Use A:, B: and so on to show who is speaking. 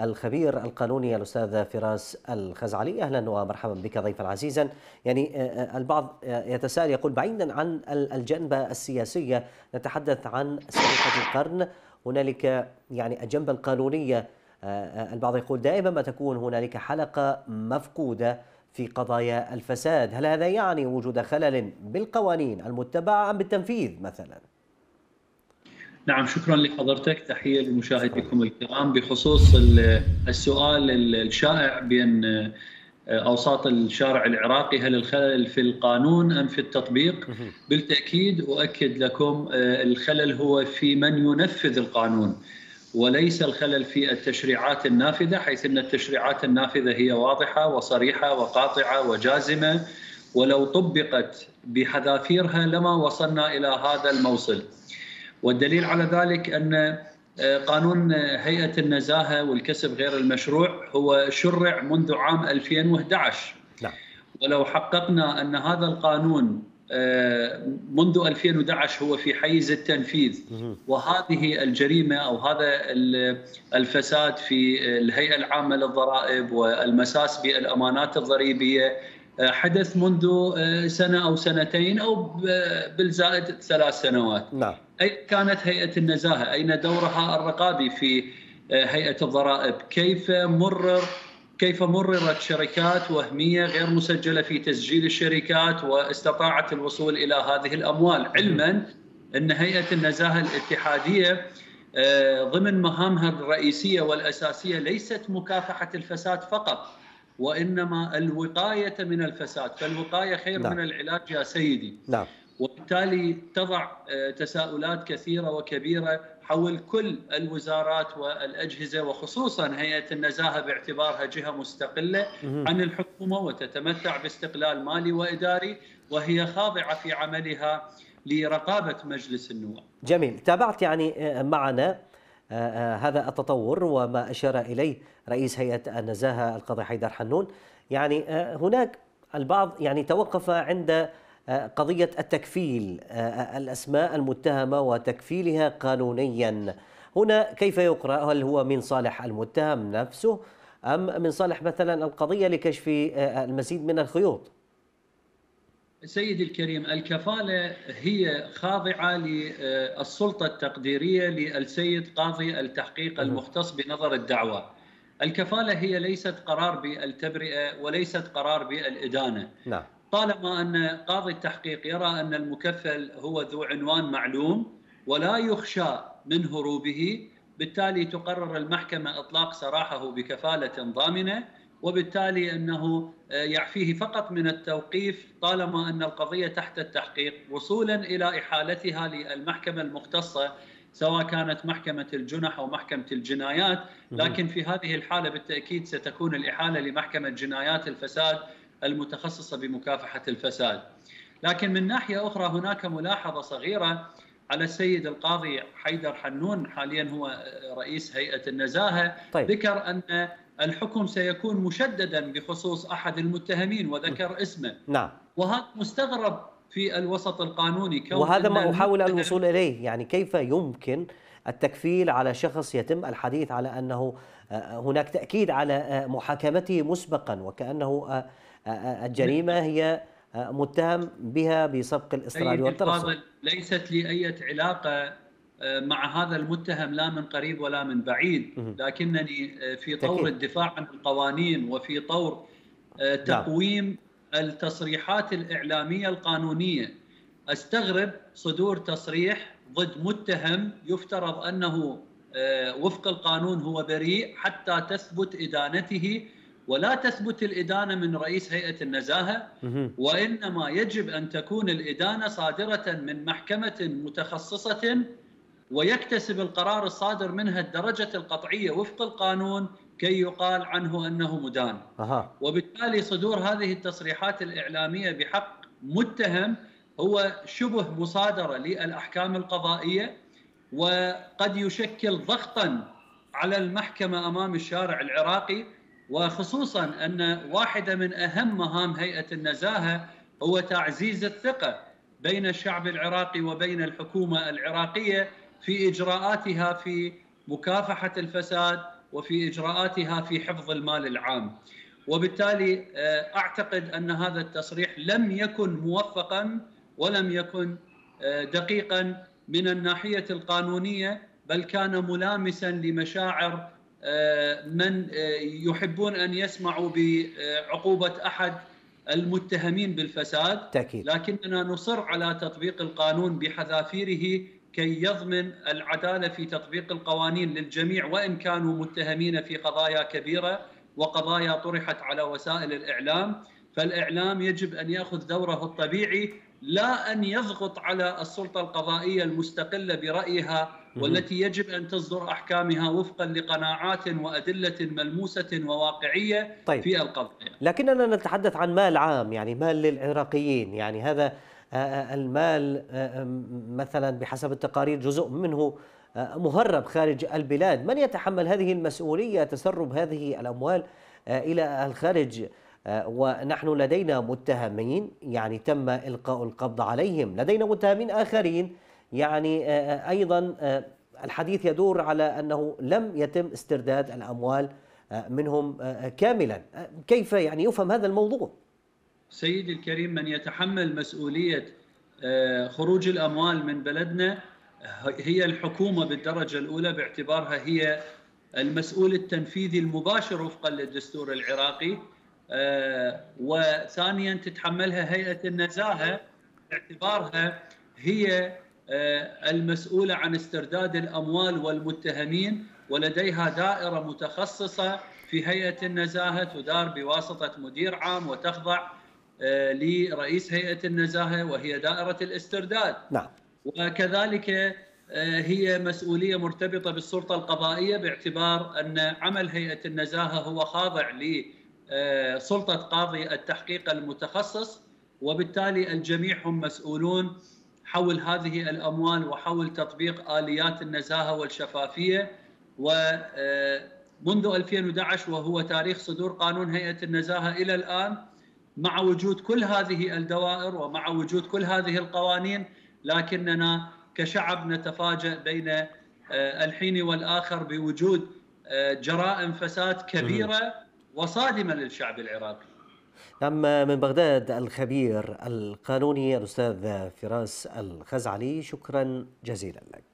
A: الخبير القانوني الأستاذ فراس الخزعلي. أهلا ومرحبا بك ضيفا عزيزا. يعني البعض يتساءل يقول بعيدا عن الجنبة السياسية نتحدث عن سرقة القرن. هنالك يعني الجنبة القانونية البعض يقول دائما ما تكون هنالك حلقة مفقودة في قضايا الفساد. هل هذا يعني وجود خلل بالقوانين المتبعة أم بالتنفيذ مثلا؟
B: نعم شكرا لحضرتك تحية لمشاهديكم الكرام بخصوص السؤال الشائع بين أوساط الشارع العراقي هل الخلل في القانون أم في التطبيق؟ بالتأكيد أؤكد لكم الخلل هو في من ينفذ القانون وليس الخلل في التشريعات النافذة حيث إن التشريعات النافذة هي واضحة وصريحة وقاطعة وجازمة ولو طبقت بحذافيرها لما وصلنا إلى هذا الموصل. والدليل على ذلك أن قانون هيئة النزاهة والكسب غير المشروع هو شرع منذ عام 2011 نعم. ولو حققنا أن هذا القانون منذ 2011 هو في حيز التنفيذ وهذه الجريمة أو هذا الفساد في الهيئة العامة للضرائب والمساس بالأمانات الضريبية حدث منذ سنة أو سنتين أو بالزائد ثلاث سنوات.
A: نعم.
B: اين كانت هيئة النزاهة؟ أين دورها الرقابي في هيئة الضرائب؟ كيف مرر كيف مررت شركات وهمية غير مسجلة في تسجيل الشركات واستطاعت الوصول إلى هذه الأموال علما أن هيئة النزاهة الاتحادية ضمن مهامها الرئيسية والأساسية ليست مكافحة الفساد فقط وإنما الوقاية من الفساد فالوقاية خير نعم. من العلاج يا سيدي
A: نعم
B: وبالتالي تضع تساؤلات كثيرة وكبيرة حول كل الوزارات والأجهزة وخصوصا هيئة النزاهة باعتبارها جهة مستقلة عن الحكومة وتتمتع باستقلال مالي وإداري وهي خاضعة في عملها لرقابة مجلس النواب.
A: جميل، تابعت يعني معنا هذا التطور وما أشار إليه رئيس هيئة النزاهة القاضي حيدر حنون، يعني هناك البعض يعني توقف عند قضية التكفيل الأسماء المتهمة وتكفيلها قانونيا. هنا كيف يقرأ؟ هل هو من صالح المتهم نفسه أم من صالح مثلا القضية لكشف المزيد من الخيوط؟
B: سيدي الكريم الكفالة هي خاضعة للسلطة التقديرية للسيد قاضي التحقيق المختص بنظر الدعوة. الكفالة هي ليست قرار بالتبرئة وليست قرار بالإدانة.
A: نعم.
B: طالما أن قاضي التحقيق يرى أن المكفل هو ذو عنوان معلوم ولا يخشى من هروبه بالتالي تقرر المحكمة إطلاق سراحه بكفالة ضامنة وبالتالي أنه يعفيه فقط من التوقيف طالما أن القضية تحت التحقيق وصولا إلى إحالتها للمحكمة المختصة سواء كانت محكمة الجنح أو محكمة الجنايات لكن في هذه الحالة بالتأكيد ستكون الإحالة لمحكمة جنايات الفساد المتخصصة بمكافحة الفساد. لكن من ناحية أخرى هناك ملاحظة صغيرة على السيد القاضي حيدر حنون حاليا هو رئيس هيئة النزاهة
A: طيب.
B: ذكر أن الحكم سيكون مشددا بخصوص أحد المتهمين وذكر اسمه.
A: نعم.
B: وهذا مستغرب في الوسط القانوني
A: كون وهذا ما أحاول الوصول إليه، يعني كيف يمكن التكفيل على شخص يتم الحديث على أنه هناك تأكيد على محاكمته مسبقا وكأنه الجريمة هي متهم بها بسبق الاصرار والترصد
B: ليست لي أي علاقة مع هذا المتهم لا من قريب ولا من بعيد لكنني في طور الدفاع عن القوانين وفي طور تقويم التصريحات الإعلامية القانونية. أستغرب صدور تصريح ضد متهم يفترض أنه وفق القانون هو بريء حتى تثبت إدانته ولا تثبت الإدانة من رئيس هيئة النزاهة وإنما يجب أن تكون الإدانة صادرة من محكمة متخصصة ويكتسب القرار الصادر منها الدرجة القطعية وفق القانون كي يقال عنه أنه مدان
A: أه.
B: وبالتالي صدور هذه التصريحات الإعلامية بحق متهم هو شبه مصادرة للأحكام القضائية وقد يشكل ضغطا على المحكمة أمام الشارع العراقي وخصوصا أن واحدة من أهم مهام هيئة النزاهة هو تعزيز الثقة بين الشعب العراقي وبين الحكومة العراقية في إجراءاتها في مكافحة الفساد وفي إجراءاتها في حفظ المال العام. وبالتالي أعتقد أن هذا التصريح لم يكن موفقا ولم يكن دقيقا من الناحية القانونية بل كان ملامسا لمشاعر من يحبون أن يسمعوا بعقوبة أحد المتهمين بالفساد
A: تأكيد.
B: لكننا نصر على تطبيق القانون بحذافيره كي يضمن العدالة في تطبيق القوانين للجميع وإن كانوا متهمين في قضايا كبيرة وقضايا طرحت على وسائل الإعلام فالإعلام يجب أن يأخذ دوره الطبيعي لا أن يضغط على السلطة القضائية المستقلة برأيها والتي يجب أن تصدر أحكامها وفقا لقناعات وأدلة ملموسة وواقعية طيب. في القضايا.
A: لكننا نتحدث عن مال عام يعني مال للعراقيين يعني هذا المال مثلا بحسب التقارير جزء منه مهرب خارج البلاد، من يتحمل هذه المسؤولية تسرب هذه الأموال إلى الخارج؟ ونحن لدينا متهمين يعني تم إلقاء القبض عليهم، لدينا متهمين آخرين يعني أيضا الحديث يدور على أنه لم يتم استرداد الأموال منهم كاملا، كيف يعني يفهم هذا الموضوع؟
B: سيدي الكريم من يتحمل مسؤولية خروج الأموال من بلدنا هي الحكومة بالدرجة الأولى باعتبارها هي المسؤول التنفيذي المباشر وفقا للدستور العراقي. وثانيا تتحملها هيئة النزاهة باعتبارها هي المسؤولة عن استرداد الأموال والمتهمين ولديها دائرة متخصصة في هيئة النزاهة تدار بواسطة مدير عام وتخضع لرئيس هيئة النزاهة وهي دائرة الاسترداد.
A: نعم.
B: وكذلك هي مسؤولية مرتبطة بالسلطة القضائية باعتبار أن عمل هيئة النزاهة هو خاضع لسلطه قاضي التحقيق المتخصص وبالتالي الجميع هم مسؤولون حول هذه الأموال وحول تطبيق آليات النزاهة والشفافية ومنذ 2011 وهو تاريخ صدور قانون هيئة النزاهة إلى الآن مع وجود كل هذه الدوائر ومع وجود كل هذه القوانين لكننا كشعب نتفاجأ بين الحين والآخر بوجود جرائم فساد كبيرة وصادمة للشعب العراقي.
A: نعم من بغداد الخبير القانوني الأستاذ فراس الخزعلي شكرا جزيلا لك.